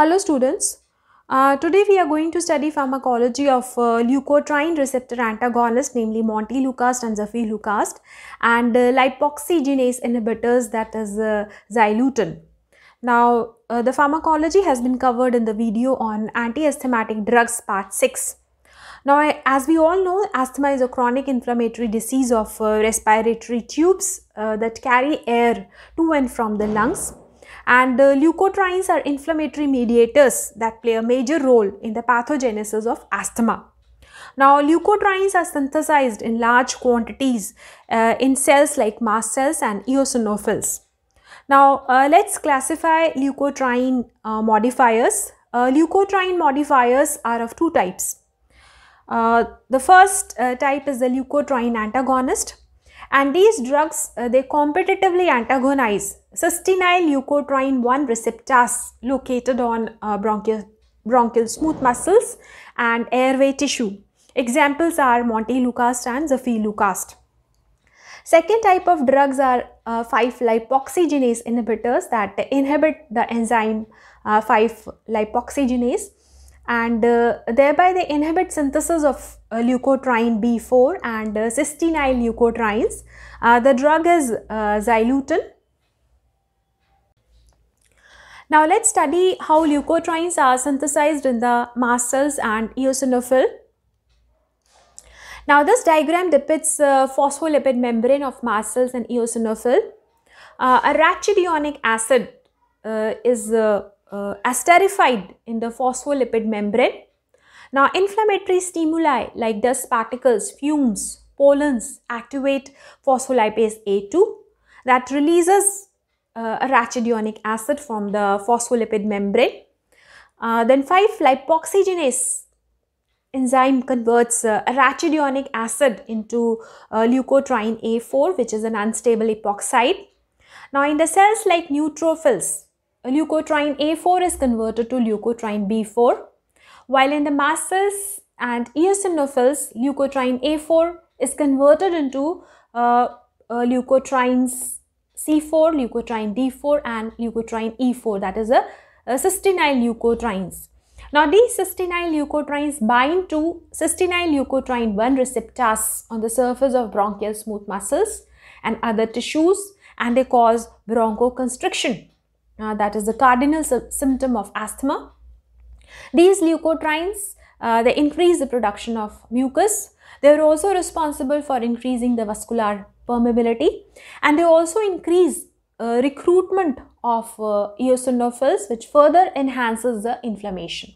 Hello students. Uh, today we are going to study pharmacology of uh, leukotriene receptor antagonist namely montelukast and zafirlukast and uh, lipoxygenase inhibitors that is uh, zileuton. Now uh, the pharmacology has been covered in the video on anti-asthmatic drugs part 6. Now as we all know asthma is a chronic inflammatory disease of uh, respiratory tubes uh, that carry air to and from the lungs and uh, leukotrienes are inflammatory mediators that play a major role in the pathogenesis of asthma. Now, leukotrienes are synthesized in large quantities uh, in cells like mast cells and eosinophils. Now, uh, let's classify leukotriene uh, modifiers. Uh, leukotriene modifiers are of two types. Uh, the first type is the leukotriene antagonist and these drugs they competitively antagonize cysteine leukotriene 1 receptors located on uh, bronchial, bronchial smooth muscles and airway tissue. Examples are montelukast and zafirlukast. Second type of drugs are uh, 5-lipoxygenase inhibitors that inhibit the enzyme uh, 5-lipoxygenase and uh, thereby they inhibit synthesis of uh, leukotriene B4 and uh, leukotrienes. Uh, the drug is uh, zileuton now let's study how leukotrienes are synthesized in the mast cells and eosinophil. Now this diagram depicts a phospholipid membrane of mast cells and eosinophil. Uh, arachidonic acid uh, is uh, esterified in the phospholipid membrane. Now inflammatory stimuli like dust particles, fumes, pollens activate phospholipase A2 that releases uh, arachidonic acid from the phospholipid membrane. Uh, then 5-lipoxygenase enzyme converts uh, arachidonic acid into uh, leukotriene A4 which is an unstable epoxide. Now in the cells like neutrophils, leukotriene A4 is converted to leukotriene B4 while in the mast cells and eosinophils, leukotriene A4 is converted into uh, uh, leukotrienes C4, leukotriene D4 and leukotriene E4 that is a, a cysteine leukotrienes. Now these cysteine leukotrienes bind to cysteine leukotriene 1 receptors on the surface of bronchial smooth muscles and other tissues and they cause bronchoconstriction. Uh, that is the cardinal symptom of asthma. These leukotrienes uh, they increase the production of mucus. They are also responsible for increasing the vascular permeability and they also increase uh, recruitment of uh, eosinophils which further enhances the inflammation.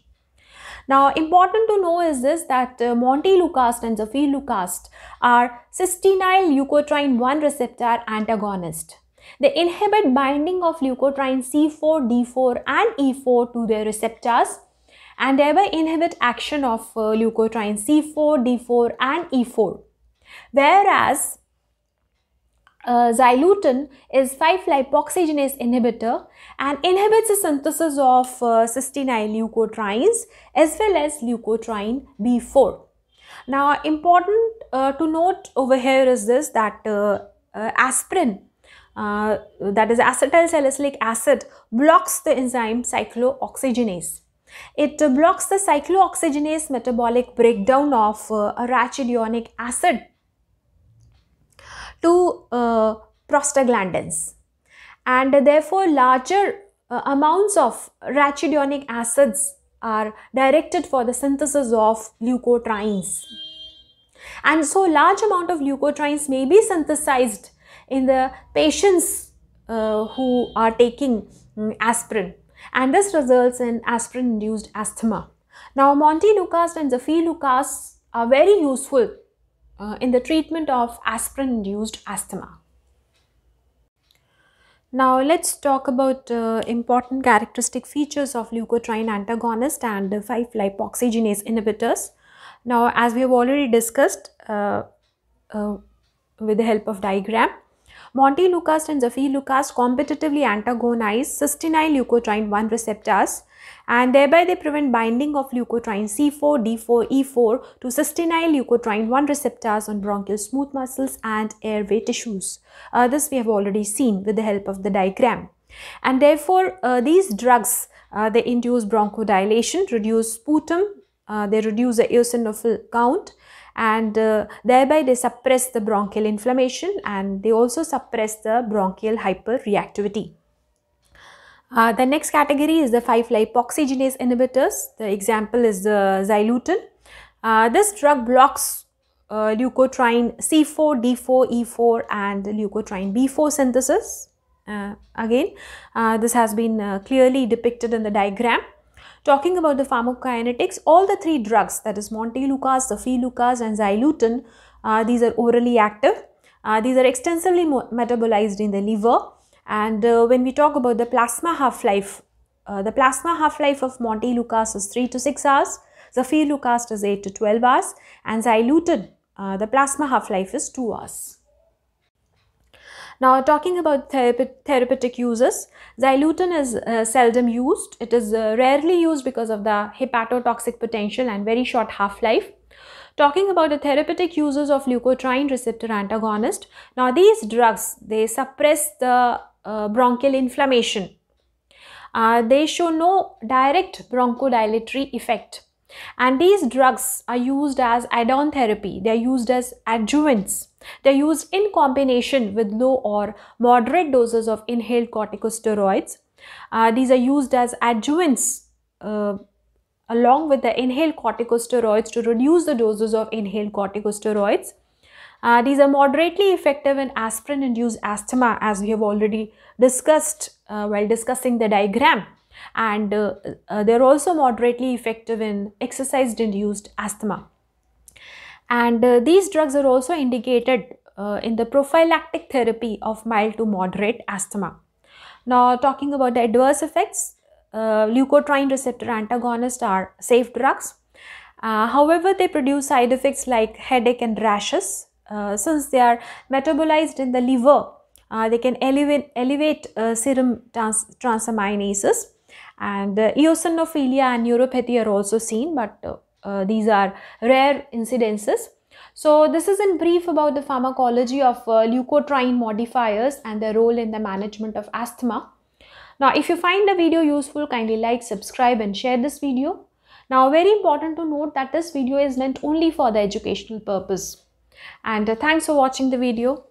Now important to know is this that uh, montelukast and zafirlukast are cysteine leukotriene 1 receptor antagonist. They inhibit binding of leukotriene C4, D4 and E4 to their receptors and thereby inhibit action of uh, leukotriene C4, D4 and E4. Whereas uh, zileuton is 5-lipoxygenase inhibitor and inhibits the synthesis of uh, cysteine leukotrienes as well as leukotriene B4. Now important uh, to note over here is this that uh, uh, aspirin uh, that is acetyl salicylic acid blocks the enzyme cyclooxygenase. It blocks the cyclooxygenase metabolic breakdown of arachidonic acid to uh, prostaglandins and therefore larger uh, amounts of arachidonic acids are directed for the synthesis of leukotrienes and so large amount of leukotrienes may be synthesized in the patients uh, who are taking um, aspirin and this results in aspirin induced asthma. Now montelukast and zafirlukast are very useful uh, in the treatment of aspirin-induced asthma. Now let's talk about uh, important characteristic features of leukotriene antagonist and 5-lipoxygenase inhibitors. Now as we have already discussed uh, uh with the help of diagram, montelukast and zafirlukast competitively antagonize cysteine leukotriene 1 receptors and thereby they prevent binding of leukotriene C4, D4, E4 to cysteine leukotriene 1 receptors on bronchial smooth muscles and airway tissues. Uh, this we have already seen with the help of the diagram. And therefore, uh, these drugs uh, they induce bronchodilation, reduce sputum, uh, they reduce the eosinophil count and uh, thereby they suppress the bronchial inflammation and they also suppress the bronchial hyperreactivity. Uh, the next category is the 5-lipoxygenase inhibitors. The example is the zileuton. Uh, this drug blocks uh, leukotriene C4, D4, E4 and leukotriene B4 synthesis. Uh, again, uh, this has been uh, clearly depicted in the diagram. Talking about the pharmacokinetics, all the three drugs that is montelukast, zafirlukast and zileuton, uh, these are orally active. Uh, these are extensively metabolized in the liver and uh, when we talk about the plasma half-life, the plasma half-life of montelukast is 3 to 6 hours, zafirlukast is 8 to 12 hours and zileuton, the plasma half-life is 2 hours. Now talking about therapeutic uses, zileuton is uh, seldom used. It is uh, rarely used because of the hepatotoxic potential and very short half-life. Talking about the therapeutic uses of leukotriene receptor antagonist. Now these drugs, they suppress the uh, bronchial inflammation. Uh, they show no direct bronchodilatory effect. And these drugs are used as add-on therapy. They are used as adjuvants they're used in combination with low or moderate doses of inhaled corticosteroids. Uh, these are used as adjuvants uh, along with the inhaled corticosteroids to reduce the doses of inhaled corticosteroids. Uh, these are moderately effective in aspirin-induced asthma as we have already discussed uh, while discussing the diagram and uh, uh, they're also moderately effective in exercise-induced asthma and uh, these drugs are also indicated uh, in the prophylactic therapy of mild to moderate asthma. Now talking about the adverse effects, uh, leukotriene receptor antagonists are safe drugs. Uh, however, they produce side effects like headache and rashes. Uh, since they are metabolized in the liver, uh, they can elevate, elevate serum trans transaminases and eosinophilia and neuropathy are also seen but these are rare incidences. So this is in brief about the pharmacology of uh, leukotriene modifiers and their role in the management of asthma. Now if you find the video useful kindly like, subscribe and share this video. Now very important to note that this video is meant only for the educational purpose. And uh, thanks for watching the video.